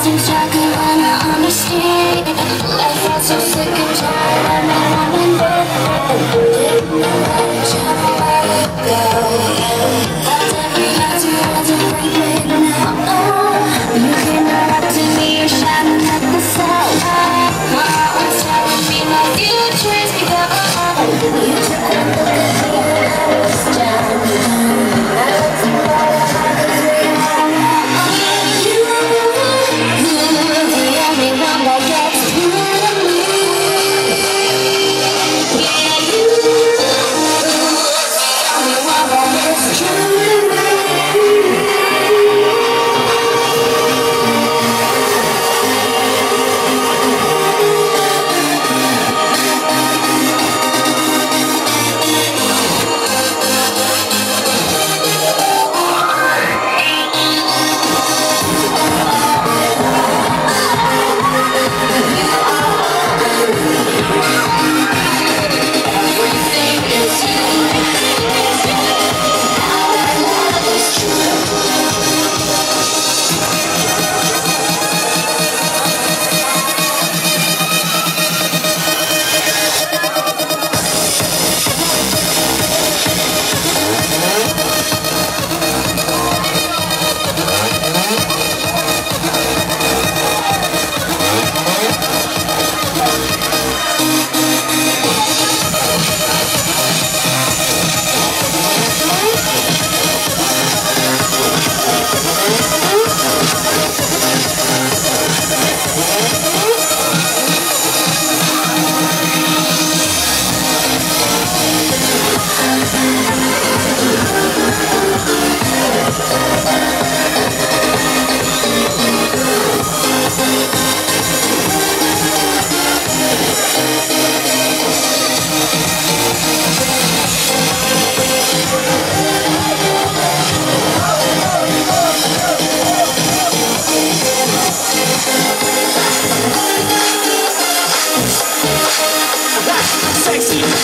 seems I could wanna understand. Life felt so sick and tired but I didn't sexy.